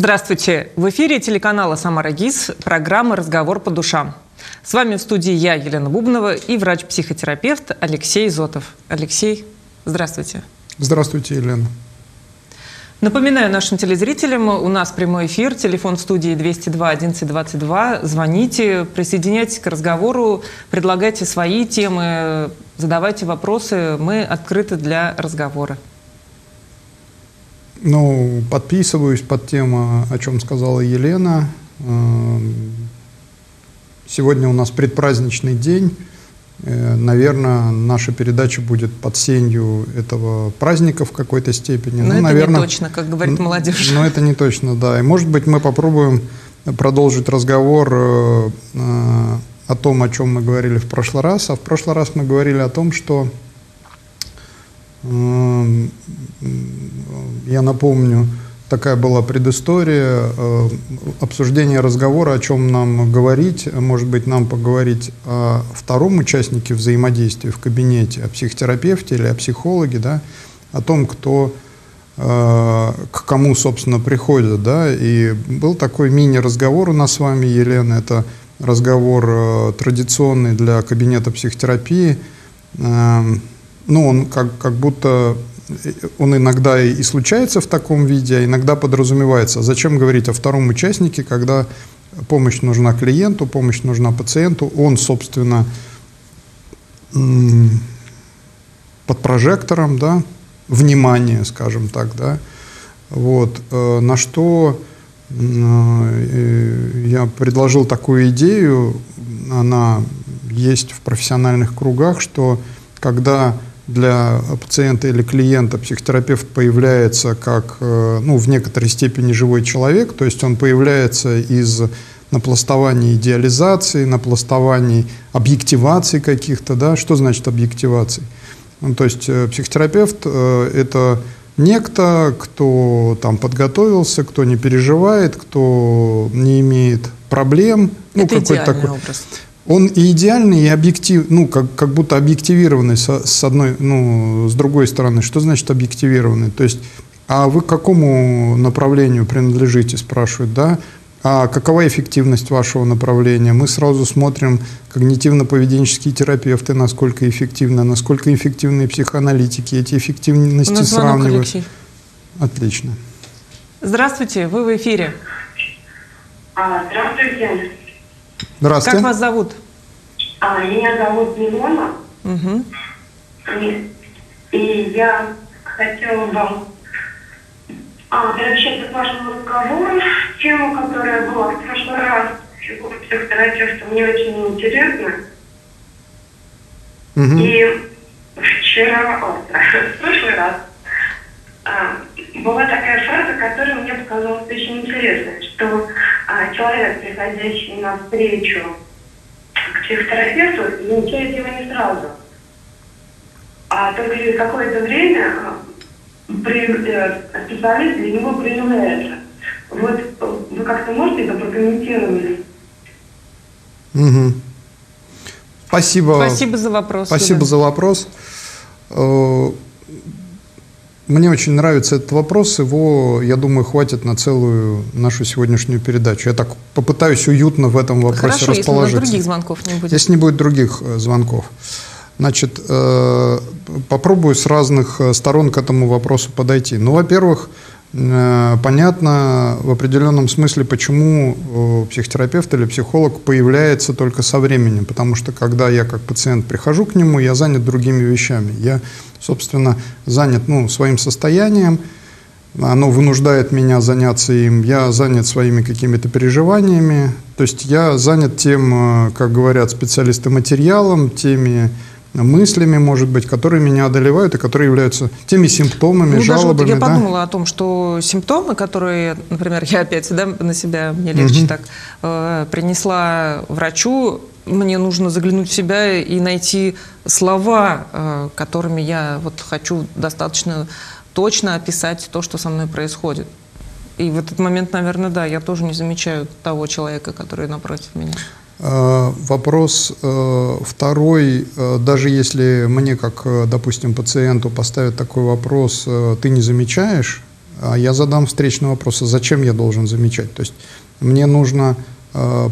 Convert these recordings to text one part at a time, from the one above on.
Здравствуйте! В эфире телеканала «Самара ГИС» программа «Разговор по душам». С вами в студии я, Елена Бубнова, и врач-психотерапевт Алексей Зотов. Алексей, здравствуйте. Здравствуйте, Елена. Напоминаю нашим телезрителям, у нас прямой эфир, телефон в студии 202 11 22. Звоните, присоединяйтесь к разговору, предлагайте свои темы, задавайте вопросы. Мы открыты для разговора. Ну, подписываюсь под тем, о чем сказала Елена. Эм, сегодня у нас предпраздничный день. Э, наверное, наша передача будет под сенью этого праздника в какой-то степени. Но ну, это наверное, не точно, как говорит молодежь. Но это не точно, да. И может быть мы попробуем продолжить разговор э, э, о том, о чем мы говорили в прошлый раз. А в прошлый раз мы говорили о том, что я напомню, такая была предыстория, э, обсуждение разговора, о чем нам говорить. Может быть, нам поговорить о втором участнике взаимодействия в кабинете, о психотерапевте или о психологе, да, о том, кто э, к кому, собственно, приходят, да, и был такой мини-разговор у нас с вами, Елена, это разговор э, традиционный для кабинета психотерапии, эм, ну, он как, как будто он иногда и случается в таком виде, а иногда подразумевается. Зачем говорить о втором участнике, когда помощь нужна клиенту, помощь нужна пациенту, он, собственно, под прожектором, да, внимание, скажем так, да, вот, э, на что э, я предложил такую идею, она есть в профессиональных кругах, что когда для пациента или клиента психотерапевт появляется как, э, ну, в некоторой степени живой человек, то есть он появляется из напластований идеализации, напластований объективации каких-то, да, что значит объективации? Ну, то есть э, психотерапевт э, – это некто, кто там подготовился, кто не переживает, кто не имеет проблем. Ну, это какой-то такой. образ он и идеальный, и объектив, ну, как, как будто объективированный с, с одной, ну, с другой стороны. Что значит объективированный? То есть, а вы к какому направлению принадлежите, спрашивают, да? А какова эффективность вашего направления? Мы сразу смотрим когнитивно-поведенческие терапевты, насколько эффективны, насколько эффективны психоаналитики, эти эффективности сравнивают. Алексей. Отлично. Здравствуйте, вы в эфире. А, здравствуйте. Здравствуйте. Как вас зовут? А, меня зовут Милона. Угу. И, и я хотела вам а, приобщаться к вашему разговору, тему, которая была в прошлый раз, фигура психотерапевта, мне очень интересно. Угу. И вчера, о, в прошлый раз, была такая фраза, которая мне показалась очень интересной, что а, человек, приходящий на встречу к психотерапевту, замечает его не сразу. А только через какое-то время а, при, э, специалист для него проявляется. Вот вы как-то можете это прокомментировать? Угу. Спасибо. Спасибо за вопрос. Спасибо да. за вопрос. Мне очень нравится этот вопрос, его, я думаю, хватит на целую нашу сегодняшнюю передачу. Я так попытаюсь уютно в этом вопросе Хорошо, расположиться. если других звонков не будет. Если не будет других э, звонков. Значит, э, попробую с разных э, сторон к этому вопросу подойти. Ну, во-первых, понятно в определенном смысле, почему психотерапевт или психолог появляется только со временем. Потому что когда я как пациент прихожу к нему, я занят другими вещами. Я, собственно, занят ну, своим состоянием, оно вынуждает меня заняться им, я занят своими какими-то переживаниями, то есть я занят тем, э, как говорят специалисты, материалом, теми мыслями, может быть, которые меня одолевают и которые являются теми симптомами, ну, жалобами. Даже вот я да? подумала о том, что симптомы, которые, например, я опять да, на себя, мне легче угу. так, э, принесла врачу, мне нужно заглянуть в себя и найти слова, э, которыми я вот хочу достаточно точно описать то, что со мной происходит. И в этот момент, наверное, да, я тоже не замечаю того человека, который напротив меня. Э, вопрос э, второй, даже если мне, как, допустим, пациенту поставят такой вопрос, ты не замечаешь, А я задам встречный вопрос, а зачем я должен замечать? То есть мне нужно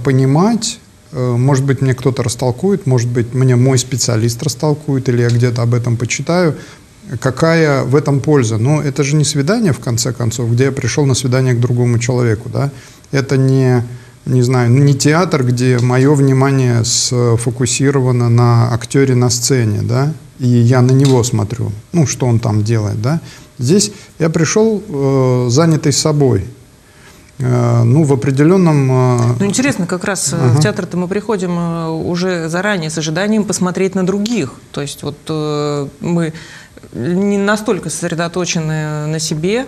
понимать, может быть, мне кто-то растолкует, может быть, мне мой специалист растолкует, или я где-то об этом почитаю, какая в этом польза. Но это же не свидание, в конце концов, где я пришел на свидание к другому человеку, да? Это не, не знаю, не театр, где мое внимание сфокусировано на актере на сцене, да? И я на него смотрю, ну, что он там делает, да? Здесь я пришел э, занятый собой. Э, ну, в определенном... Э, ну, интересно, как раз ага. в театр-то мы приходим э, уже заранее с ожиданием посмотреть на других. То есть вот э, мы не настолько сосредоточены на себе,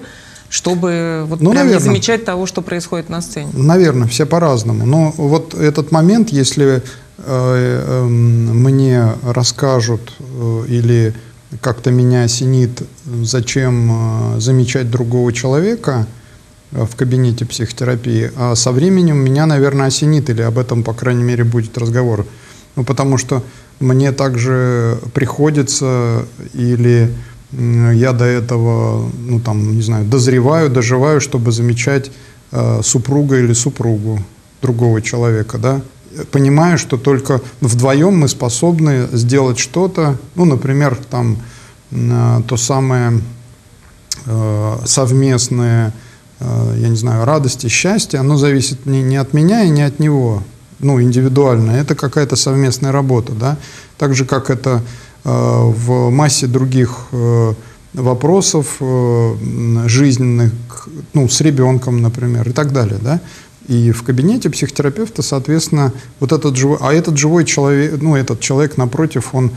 чтобы вот ну, прям наверное, не замечать того, что происходит на сцене. Наверное, все по-разному. Но вот этот момент, если э, э, мне расскажут э, или как-то меня осенит, зачем э, замечать другого человека э, в кабинете психотерапии, а со временем меня, наверное, осенит, или об этом, по крайней мере, будет разговор. Ну, потому что мне также приходится или я до этого, ну там, не знаю, дозреваю, доживаю, чтобы замечать э, супруга или супругу другого человека, да, понимаю, что только вдвоем мы способны сделать что-то, ну, например, там э, то самое э, совместное, я не знаю, радость и счастье, оно зависит не, не от меня и не от него, ну, индивидуально, это какая-то совместная работа, да, так же, как это э, в массе других э, вопросов э, жизненных, ну, с ребенком, например, и так далее, да, и в кабинете психотерапевта, соответственно, вот этот живой, а этот живой человек, ну, этот человек напротив, он э,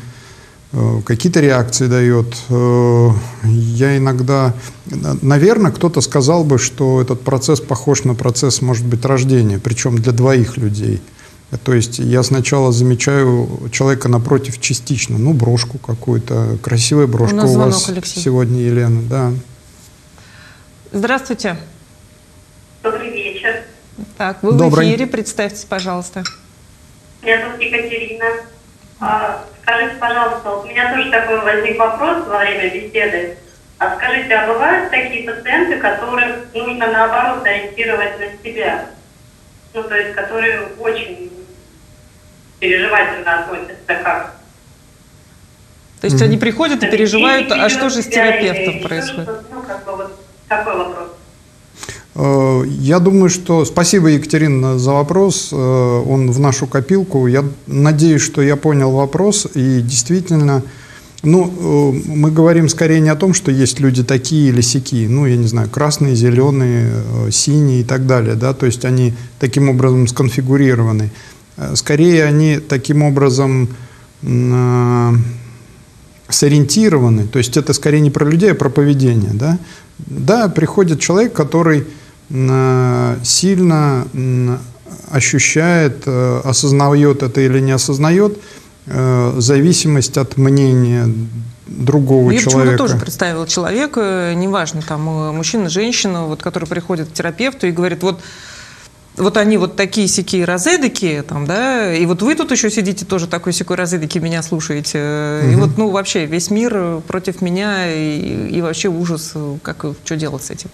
какие-то реакции дает. Э, я иногда, наверное, кто-то сказал бы, что этот процесс похож на процесс, может быть, рождения, причем для двоих людей. То есть я сначала замечаю человека напротив частично, ну, брошку какую-то, красивая брошка у, у вас Алексей. сегодня, Елена, да. Здравствуйте. Добрый вечер. Так, вы Добрый. в эфире, представьтесь, пожалуйста. Меня зовут Екатерина. А, скажите, пожалуйста, у меня тоже такой возник вопрос во время беседы. А скажите, а бывают такие пациенты, которых нужно наоборот ориентировать на себя? Ну, то есть, которые очень переживательно относятся как? То есть mm-hmm. они приходят и переживают, а что же с терапевтом происходит? Ну, как бы вот такой вопрос. Э, я думаю, что... Спасибо, Екатерина, за вопрос. Э, он в нашу копилку. Я надеюсь, что я понял вопрос. И действительно, ну, э, мы говорим скорее не о том, что есть люди такие или сякие. Ну, я не знаю, красные, зеленые, синие и так далее. Да? То есть они таким образом сконфигурированы. Скорее они таким образом сориентированы. То есть это скорее не про людей, а про поведение. Да, да приходит человек, который сильно ощущает, э, осознает это или не осознает, э, зависимость от мнения другого Я человека. Я тоже представила человека, неважно, там э, мужчина, женщина, вот, который приходит к терапевту и говорит, вот вот они вот такие сякие розедики, там, да, и вот вы тут еще сидите тоже такой секой розедики, меня слушаете, угу. и вот, ну, вообще весь мир против меня, и, и вообще ужас, как, что делать с этим?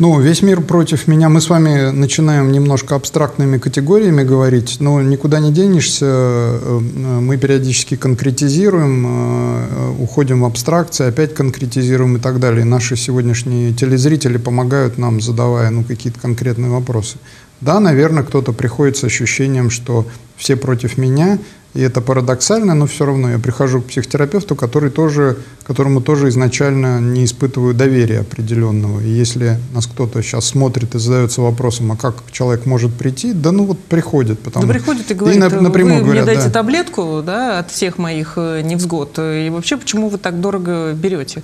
Ну, весь мир против меня. Мы с вами начинаем немножко абстрактными категориями говорить, но никуда не денешься. Э, мы периодически конкретизируем, э, уходим в абстракции, опять конкретизируем и так далее. Наши сегодняшние телезрители помогают нам, задавая ну, какие-то конкретные вопросы. Да, наверное, кто-то приходит с ощущением, что все против меня, и это парадоксально, но все равно я прихожу к психотерапевту, который тоже, которому тоже изначально не испытываю доверия определенного. И если нас кто-то сейчас смотрит и задается вопросом, а как человек может прийти, да ну вот приходит. Потому... Да приходит и говорит, и напрямую вы говорят, мне дайте да. таблетку да, от всех моих э, невзгод, и вообще почему вы так дорого берете?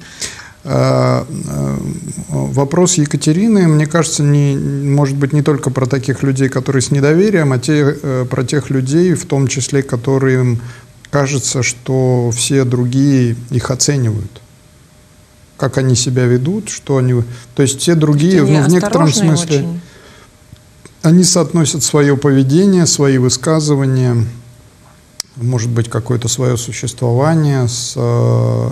А, а, вопрос Екатерины, мне кажется, не, может быть не только про таких людей, которые с недоверием, а те, э, про тех людей, в том числе, которым кажется, что все другие их оценивают. Как они себя ведут, что они... То есть все другие, ну, в некотором смысле, очень. они соотносят свое поведение, свои высказывания может быть, какое-то свое существование с э,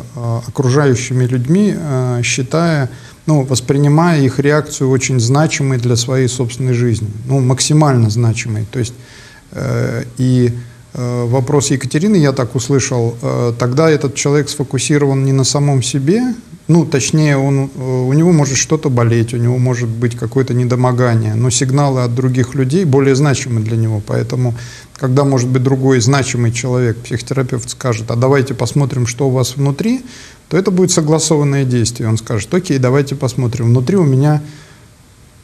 окружающими людьми, э, считая ну, воспринимая их реакцию очень значимой для своей собственной жизни, ну, максимально значимой. То есть, э, и э, вопрос Екатерины я так услышал, э, тогда этот человек сфокусирован не на самом себе, ну, точнее, он, э, у него может что-то болеть, у него может быть какое-то недомогание, но сигналы от других людей более значимы для него. Поэтому, когда, может быть, другой значимый человек, психотерапевт, скажет, а давайте посмотрим, что у вас внутри, то это будет согласованное действие. Он скажет, окей, давайте посмотрим, внутри у меня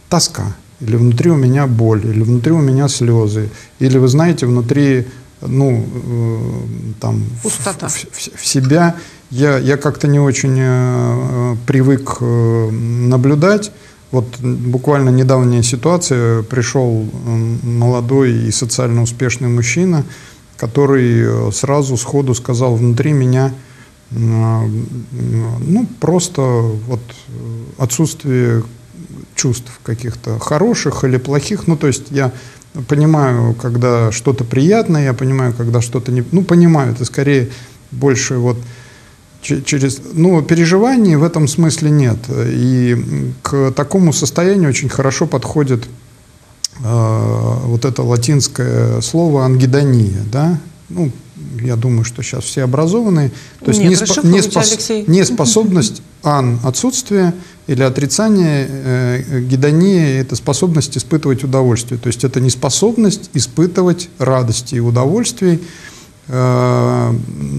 тоска, или внутри у меня боль, или внутри у меня слезы, или, вы знаете, внутри, ну, э, там, Пустота. В, в, в себя я, я как-то не очень э, привык э, наблюдать. Вот буквально недавняя ситуация. Пришел э, молодой и социально успешный мужчина, который э, сразу сходу сказал, внутри меня э, ну, просто вот отсутствие чувств каких-то хороших или плохих. Ну, то есть я понимаю, когда что-то приятное, я понимаю, когда что-то не... Ну, понимаю, это скорее больше вот через, ну, переживаний в этом смысле нет. И к такому состоянию очень хорошо подходит э, вот это латинское слово ангидония, да, ну, я думаю, что сейчас все образованные. То есть Нет, неспо, неспос, неспособность ан отсутствие или отрицание э, гедония это способность испытывать удовольствие. То есть это неспособность испытывать радости и удовольствий э,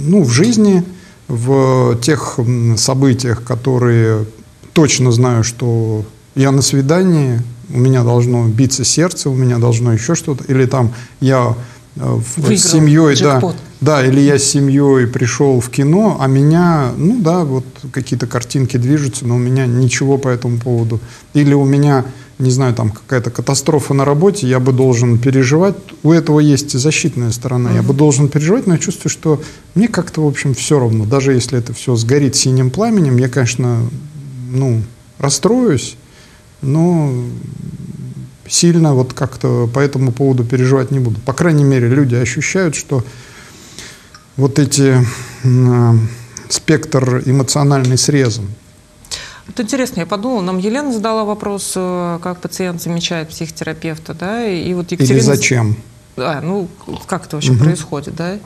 ну, в жизни, в тех событиях, которые точно знаю, что я на свидании, у меня должно биться сердце, у меня должно еще что-то, или там я э, Выиграл с семьей, да, да, или я с семьей пришел в кино, а меня, ну да, вот какие-то картинки движутся, но у меня ничего по этому поводу. Или у меня, не знаю, там какая-то катастрофа на работе, я бы должен переживать. У этого есть и защитная сторона. Я бы должен переживать, но я чувствую, что мне как-то, в общем, все равно. Даже если это все сгорит синим пламенем, я, конечно, ну, расстроюсь, но сильно вот как-то по этому поводу переживать не буду. По крайней мере, люди ощущают, что вот эти м, спектр эмоциональный срезан. Вот интересно, я подумала, нам Елена задала вопрос, э, как пациент замечает психотерапевта, да, и вот Екатерина... Или зачем? А, ну, как это вообще происходит, да?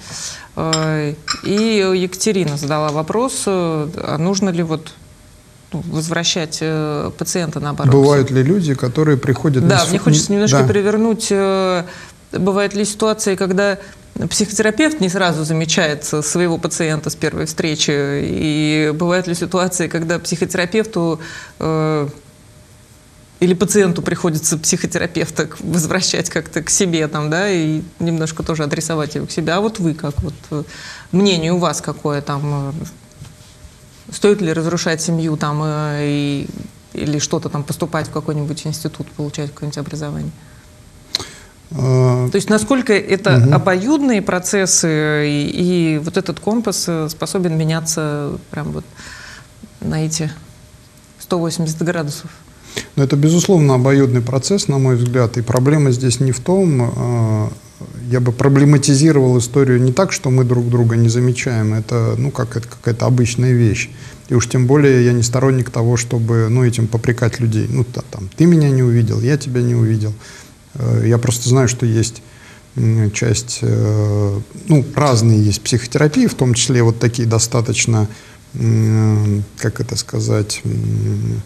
Э, И Екатерина задала вопрос, э, а нужно ли вот ну, возвращать пациента наоборот? Бывают ли люди, которые приходят... Да, с- мне хочется не- немножко да. перевернуть. Бывают ли ситуации, когда психотерапевт не сразу замечает своего пациента с первой встречи? И бывают ли ситуации, когда психотерапевту э, или пациенту приходится психотерапевта возвращать как-то к себе там, да, и немножко тоже адресовать его к себе. А вот вы как вот э, мнение у вас какое там? Стоит ли разрушать семью там э, и, или что-то там поступать в какой-нибудь институт, получать какое-нибудь образование? Э, То есть насколько это обоюдные процессы и, и вот этот компас э, способен меняться прям вот на эти 180 градусов? Но это, безусловно, обоюдный процесс, на мой взгляд. И проблема здесь не в том, э, я бы проблематизировал историю не так, что мы друг друга не замечаем. Это, ну, как это какая-то обычная вещь. И уж тем более я не сторонник того, чтобы, ну, этим попрекать людей. Ну, та- там, ты меня не увидел, я тебя не увидел. Э, Я просто знаю, что есть часть, э, ну, разные есть психотерапии, в том числе вот такие достаточно, как это сказать, м,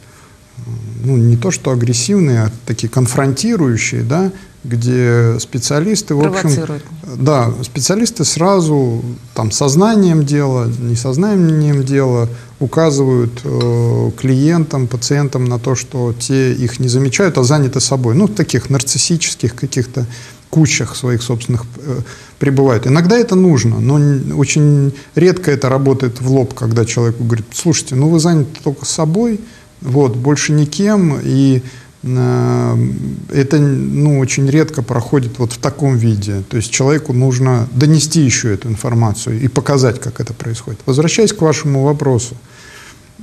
ну, не то что агрессивные, а такие конфронтирующие, да, где специалисты, в общем, да, специалисты сразу там сознанием дела, несознанием дела указывают э, клиентам, пациентам на то, что те их не замечают, а заняты собой. Ну, в таких нарциссических каких-то кучах своих собственных э, пребывают. Иногда это нужно, но очень редко это работает в лоб, когда человеку говорит, слушайте, ну вы заняты только собой, вот, больше никем, и это ну, очень редко проходит вот в таком виде. То есть человеку нужно донести еще эту информацию и показать, как это происходит. Возвращаясь к вашему вопросу.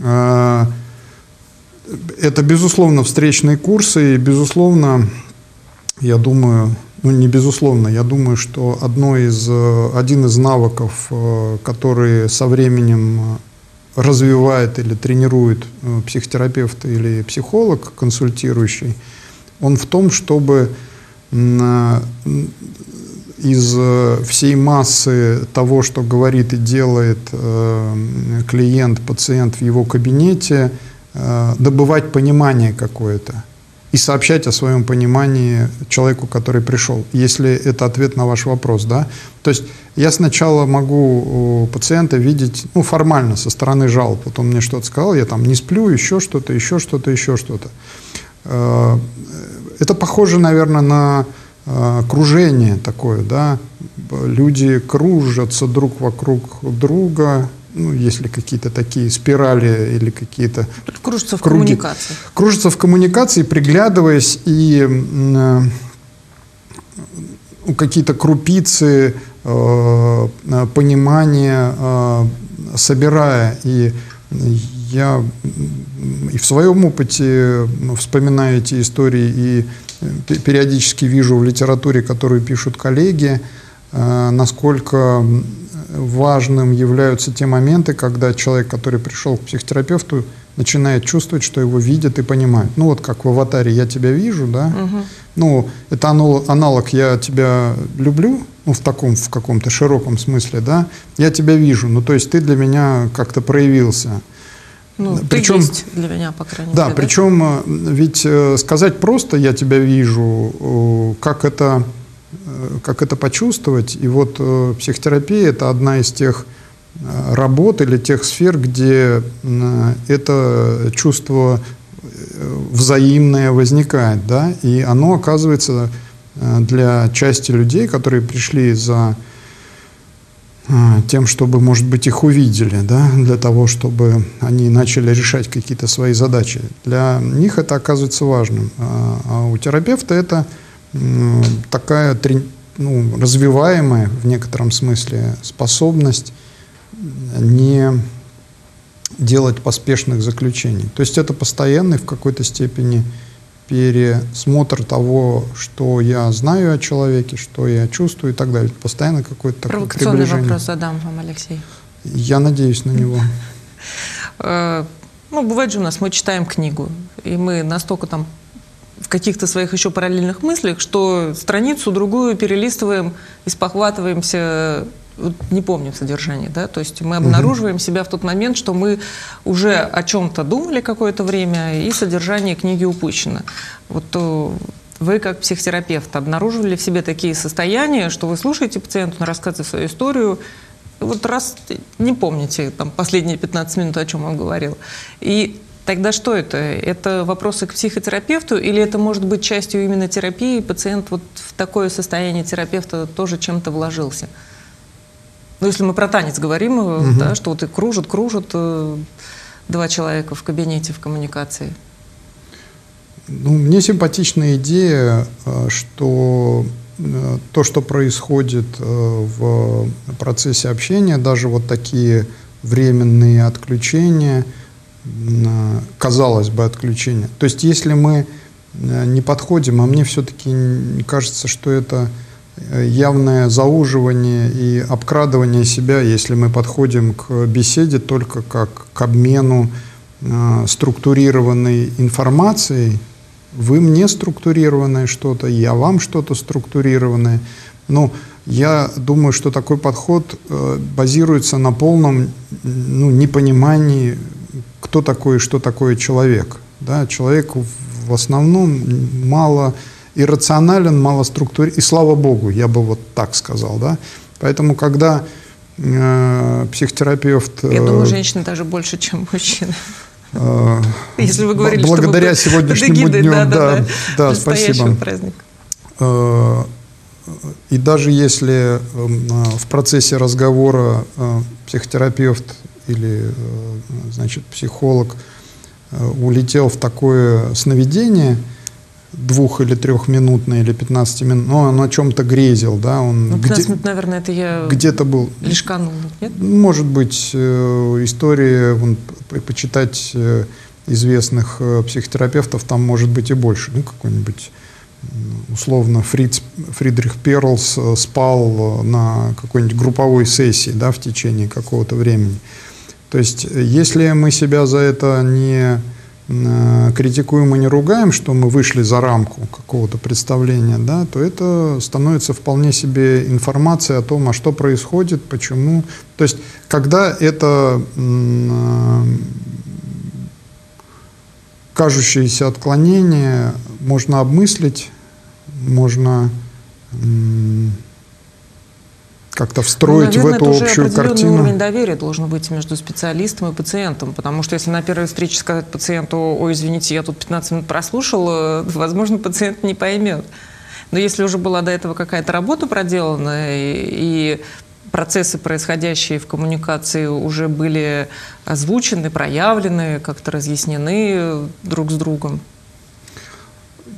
э, Это, безусловно, встречные курсы, и, безусловно, я думаю, ну не безусловно, я думаю, что одно из, э, один из навыков, э, которые со временем развивает или тренирует э, психотерапевт или психолог консультирующий, он в том, чтобы из всей массы того, что говорит и делает клиент, пациент в его кабинете, добывать понимание какое-то и сообщать о своем понимании человеку, который пришел, если это ответ на ваш вопрос, да. То есть я сначала могу пациента видеть, ну, формально, со стороны жалоб. Вот он мне что-то сказал, я там не сплю, еще что-то, еще что-то, еще что-то. Э, это похоже, наверное, на э, кружение такое, да. Люди кружатся друг вокруг друга, ну, если какие-то такие спирали или какие-то... Кружатся в круги, коммуникации. Кружатся в коммуникации, приглядываясь и э, какие-то крупицы э, понимания э, собирая. И я и в своем опыте вспоминаю эти истории и э, периодически вижу в литературе, которую пишут коллеги, э, насколько важным являются те моменты, когда человек, который пришел к психотерапевту, начинает чувствовать, что его видят и понимают. Ну вот как в аватаре «я тебя вижу», да? Угу. Ну, это аналог «я тебя люблю», ну, в таком, в каком-то широком смысле, да? «Я тебя вижу», ну, то есть ты для меня как-то проявился. Ну, причем, ты есть для меня, по крайней да, мере. Да, причем э, ведь э, сказать просто «я тебя вижу», как это Э, как это почувствовать. И вот э, психотерапия – это одна из тех э, работ или тех сфер, где это чувство взаимное возникает, да, и оно оказывается для части людей, которые пришли за тем, чтобы, может быть, их увидели, да, для того, чтобы они начали решать какие-то свои задачи. Для них это оказывается важным. А, а у терапевта это такая ну, развиваемая в некотором смысле способность не делать поспешных заключений. То есть это постоянный в какой-то степени пересмотр того, что я знаю о человеке, что я чувствую и так далее. Постоянно какой-то такой Провокационный вопрос задам вам, Алексей. Я надеюсь на него. Э, ну, бывает же у нас, мы читаем книгу, и мы настолько там в каких-то своих еще параллельных мыслях, что страницу другую перелистываем и спохватываемся, вот не помним содержание, да, то есть мы обнаруживаем себя в тот момент, что мы уже о чем-то думали какое-то время, и содержание книги упущено. Вот э, вы, как психотерапевт, обнаруживали в себе такие состояния, что вы слушаете пациента, он рассказывает свою историю, вот раз не помните там, последние 15 минут, о чем он говорил. И Тогда что это? Это вопросы к психотерапевту или это может быть частью именно терапии? Пациент вот в такое состояние терапевта тоже чем-то вложился? Ну, если мы про танец говорим, угу. да, что вот и кружат, кружат э, два человека в кабинете в коммуникации. Ну, мне симпатична идея, э, что то, что происходит в процессе общения, даже вот такие временные отключения – казалось бы, отключения. То есть если мы э, не подходим, а мне все-таки кажется, что это э, явное зауживание и обкрадывание себя, если мы подходим к беседе только как к обмену э, структурированной информацией, вы мне структурированное что-то, я вам что-то структурированное. Ну, я думаю, что такой подход э, базируется на полном ну, непонимании кто такой и что такое человек. Да? Человек в основном мало иррационален, мало структур. И слава богу, я бы вот так сказал. Да? Поэтому, когда э, психотерапевт... Я э, думаю, женщины даже больше, чем мужчины. Э, Если вы говорили, Благодаря что сегодняшнему дню, да, да, да, да спасибо. Праздник. Э, и даже если эм, в процессе разговора э, психотерапевт или э, значит, психолог э, улетел в такое сновидение двух- или трехминутное, или 15 минут, но он о чем-то грезил, да, он ну, 15 где, минут, наверное, это я где-то был. Лишканул, нет? Может быть, э, истории, вон, почитать известных психотерапевтов, там может быть и больше, ну, какой-нибудь условно Фриц, Фридрих Перлс спал на какой-нибудь групповой сессии да, в течение какого-то времени. То есть, если мы себя за это не э, критикуем и не ругаем, что мы вышли за рамку какого-то представления, да, то это становится вполне себе информацией о том, а что происходит, почему. То есть, когда это э, кажущееся отклонение можно обмыслить, можно как-то встроить ну, наверное, в эту это общую уже картину. уровень доверия должен быть между специалистом и пациентом, потому что если на первой встрече сказать пациенту, ой, извините, я тут 15 минут прослушал, э, возможно, пациент не поймет. Но если уже была до этого какая-то работа проделана, и, и процессы, происходящие в коммуникации, уже были озвучены, проявлены, как-то разъяснены друг с другом,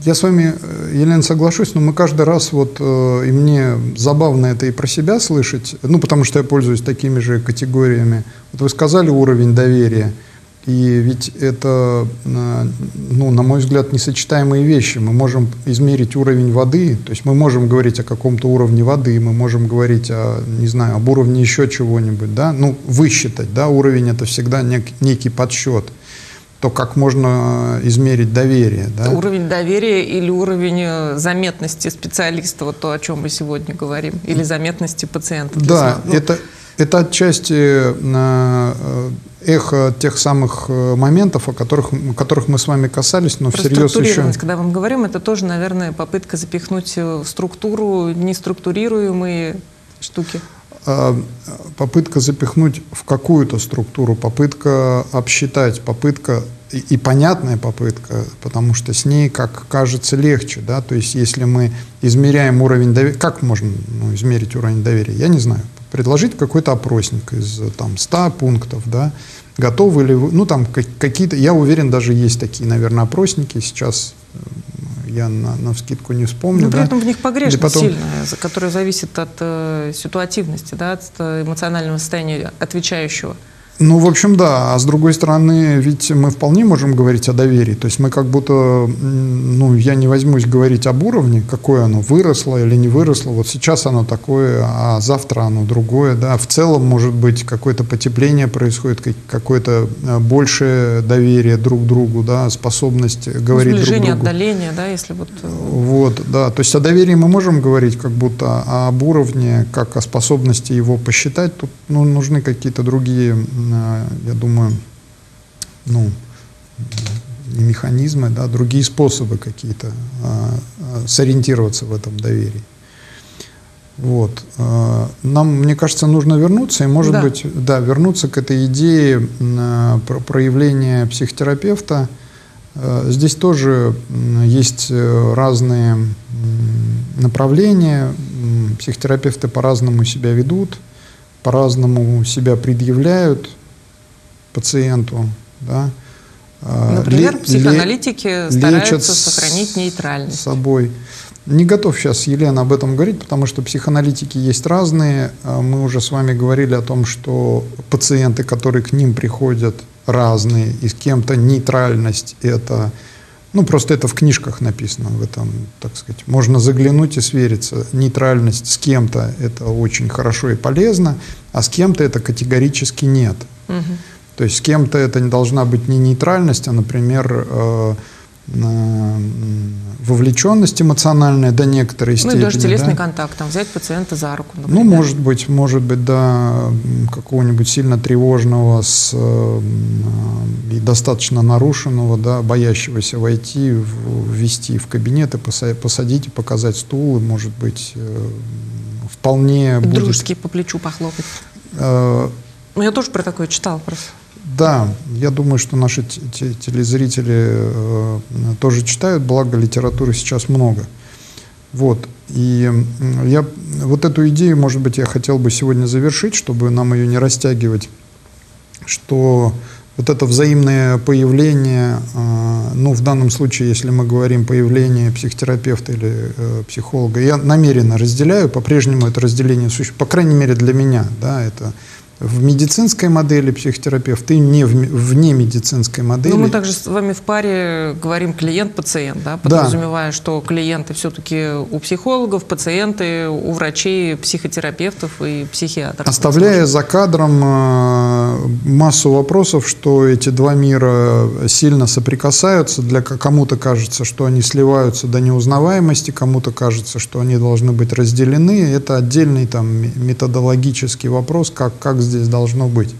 я с вами, э, Елена, соглашусь, но мы каждый раз, вот, э, и мне забавно это и про себя слышать, ну, потому что я пользуюсь такими же категориями. Вот вы сказали уровень доверия, и ведь это, э, ну, на мой взгляд, несочетаемые вещи. Мы можем измерить уровень воды, то есть мы можем говорить о каком-то уровне воды, мы можем говорить о, не знаю, об уровне еще чего-нибудь, да, ну, высчитать, да, уровень это всегда нек, некий подсчет то как можно измерить доверие. Да? Уровень доверия или уровень э, заметности специалиста, вот то, о чем мы сегодня говорим, или заметности пациента. Да, ну, это, это отчасти э, эхо тех самых э, моментов, о которых, о которых мы с вами касались, но всерьез еще... когда мы говорим, это тоже, наверное, попытка запихнуть в структуру неструктурируемые штуки. А, попытка запихнуть в какую-то структуру, попытка обсчитать, попытка и, и понятная попытка, потому что с ней, как кажется, легче, да, то есть если мы измеряем уровень доверия, как можно ну, измерить уровень доверия, я не знаю, предложить какой-то опросник из там 100 пунктов, да, готовы ли вы, ну там какие-то, я уверен, даже есть такие, наверное, опросники сейчас я на, на вскидку не вспомню. Но при да? этом в них погрешность потом... сильная, которая зависит от э, ситуативности, да, от э, эмоционального состояния отвечающего. Ну, в общем, да. А с другой стороны, ведь мы вполне можем говорить о доверии. То есть мы как будто, ну, я не возьмусь говорить об уровне, какое оно выросло или не выросло. Вот сейчас оно такое, а завтра оно другое, да. В целом, может быть, какое-то потепление происходит, какое-то э, большее доверие друг другу, да, способность ну, говорить друг другу. отдаление, да, если вот... Э, вот, да. То есть о доверии мы можем говорить как будто, а об уровне, как о способности его посчитать, тут ну, нужны какие-то другие я думаю, ну, механизмы, да, другие способы какие-то а, а, сориентироваться в этом доверии. Вот. А, нам, мне кажется, нужно вернуться, и, может да. быть, да, вернуться к этой идее про проявления психотерапевта. Здесь тоже есть э, разные направления, психотерапевты по-разному себя ведут, по-разному себя предъявляют, пациенту. Да? А, Например, Ле- психоаналитики стараются сохранить нейтральность. Собой. Не готов сейчас, Елена, об этом говорить, потому что психоаналитики есть разные. А мы уже с вами говорили о том, что пациенты, которые к ним приходят, разные, и с кем-то нейтральность – это, ну, просто это в книжках написано в этом, так сказать. Можно заглянуть и свериться. Нейтральность с кем-то – это очень хорошо и полезно, а с кем-то это категорически нет. Угу. То есть с кем-то это не должна быть не нейтральность, а, например, э, вовлеченность эмоциональная до некоторой степени. Ну и даже телесный да? контакт, там, взять пациента за руку, например. Ну, может быть, может быть, да, какого-нибудь сильно тревожного с, э, и достаточно нарушенного, да, боящегося войти, ввести в кабинет и посадить, и показать стул, и, может быть, э, вполне Дружески по плечу похлопать. Э, ну, я тоже про такое читал просто. Да, я думаю, что наши телезрители э, тоже читают, благо литературы сейчас много. Вот. И я вот эту идею, может быть, я хотел бы сегодня завершить, чтобы нам ее не растягивать, что вот это взаимное появление, э, ну, в данном случае, если мы говорим появление психотерапевта или э, психолога, я намеренно разделяю, по-прежнему это разделение существует, по крайней мере для меня, да, это в медицинской модели психотерапевт и не в, в немедицинской модели. Ну, мы также с вами в паре говорим клиент-пациент, да, подразумевая, да. что клиенты все-таки у психологов, пациенты у врачей, психотерапевтов и психиатров. Оставляя за кадром э, массу вопросов, что эти два мира сильно соприкасаются, для кому-то кажется, что они сливаются до неузнаваемости, кому-то кажется, что они должны быть разделены. Это отдельный там методологический вопрос, как, как здесь должно быть.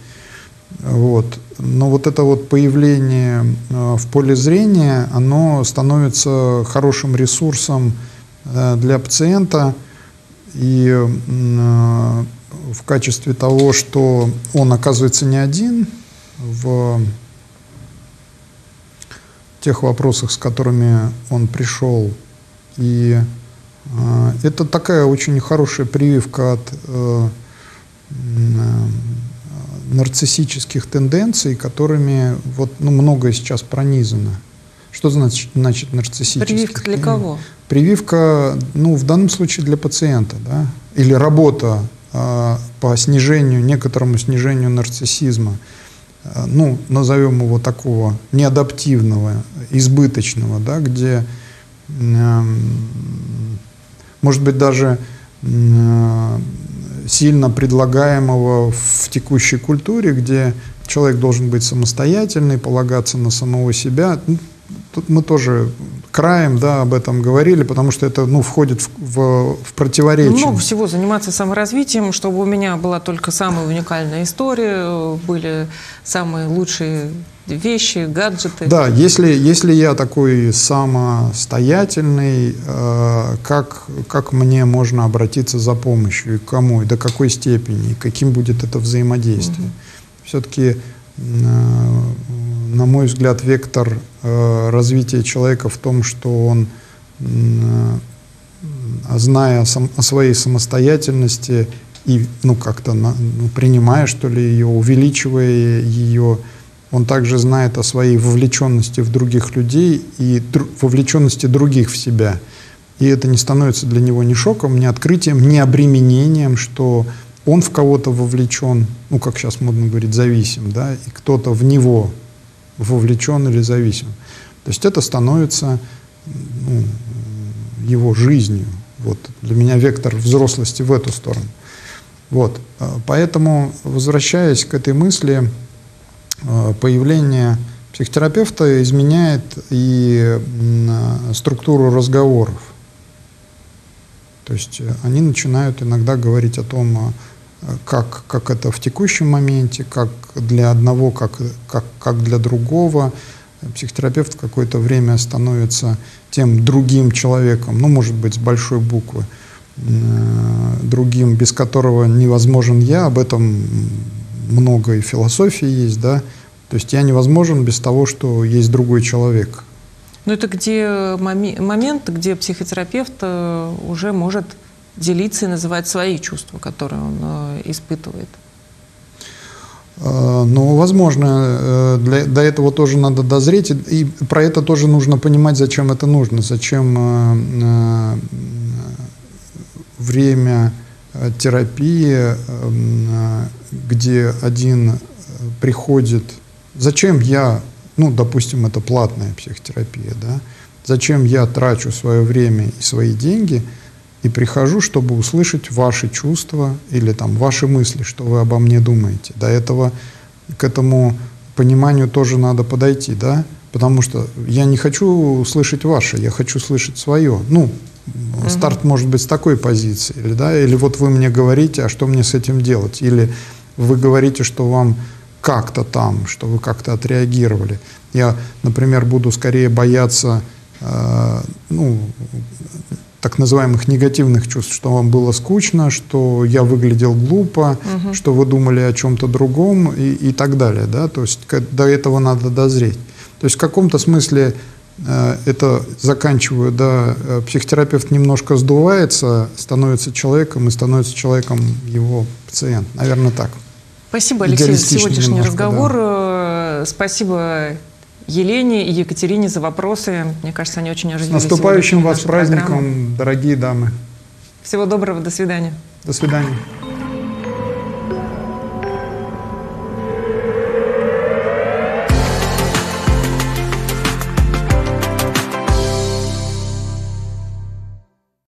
Вот. Но вот это вот появление э, в поле зрения, оно становится хорошим ресурсом э, для пациента и э, в качестве того, что он оказывается не один в тех вопросах, с которыми он пришел. И это такая очень хорошая прививка от нарциссических тенденций, которыми вот, ну, многое сейчас пронизано. Что значит, значит нарциссических? Прививка для кого? Прививка, ну, в данном случае для пациента, да, или работа э, по снижению, некоторому снижению нарциссизма, э, ну, назовем его такого неадаптивного, избыточного, да, где, э, может быть, даже э, сильно предлагаемого в текущей культуре, где человек должен быть самостоятельный, полагаться на самого себя. Ну, тут мы тоже краем да, об этом говорили, потому что это ну, входит в, в, в противоречие. Много всего заниматься саморазвитием, чтобы у меня была только самая уникальная история, были самые лучшие вещи, гаджеты. Да, если, если я такой самостоятельный, э, как, как мне можно обратиться за помощью, и к кому, и до какой степени, и каким будет это взаимодействие. Угу. Все-таки, э, на мой взгляд, вектор э, развития человека в том, что он, э, зная сам, о своей самостоятельности и ну, как-то ну, принимая, что ли, ее, увеличивая ее, он также знает о своей вовлеченности в других людей и вовлеченности других в себя. И это не становится для него ни шоком, ни открытием, ни обременением, что он в кого-то вовлечен, ну, как сейчас модно говорить, зависим, да, и кто-то в него вовлечен или зависим. То есть это становится ну, его жизнью. Вот для меня вектор взрослости в эту сторону. Вот. Поэтому, возвращаясь к этой мысли, Э, появление психотерапевта изменяет и структуру разговоров. То есть э, они начинают иногда говорить о том, э, как, как это в текущем моменте, как для одного, как, как, как для другого. Психотерапевт какое-то время становится тем другим человеком, ну, может быть, с большой буквы, другим, без которого невозможен я, об этом много и философии есть, да, то есть я невозможен без того, что есть другой человек. Ну это где момент, где психотерапевт э, уже может делиться и называть свои чувства, которые он э, испытывает? Э, ну, возможно, для, до этого тоже надо дозреть, и про это тоже нужно понимать, зачем это нужно, зачем время терапии, где один приходит Зачем я, ну, допустим, это платная психотерапия, да, зачем я трачу свое время и свои деньги и прихожу, чтобы услышать ваши чувства или там ваши мысли, что вы обо мне думаете. До этого, к этому пониманию тоже надо подойти, да, потому что я не хочу слышать ваше, я хочу слышать свое. Ну, угу. старт может быть с такой позиции, или, да, или вот вы мне говорите, а что мне с этим делать, или вы говорите, что вам как-то там, что вы как-то отреагировали. Я, например, буду скорее бояться э, ну, так называемых негативных чувств, что вам было скучно, что я выглядел глупо, угу. что вы думали о чем-то другом и, и так далее. Да? То есть до этого надо дозреть. То есть в каком-то смысле это заканчиваю, да, э, психотерапевт немножко сдувается, становится человеком и становится человеком его пациент. Наверное, так. Спасибо, Алексей, за сегодняшний немножко, разговор. Да. Э, спасибо Елене и Екатерине за вопросы. Мне кажется, они очень оживили С наступающим вас праздником, программу. дорогие дамы. Всего доброго, до свидания. До свидания.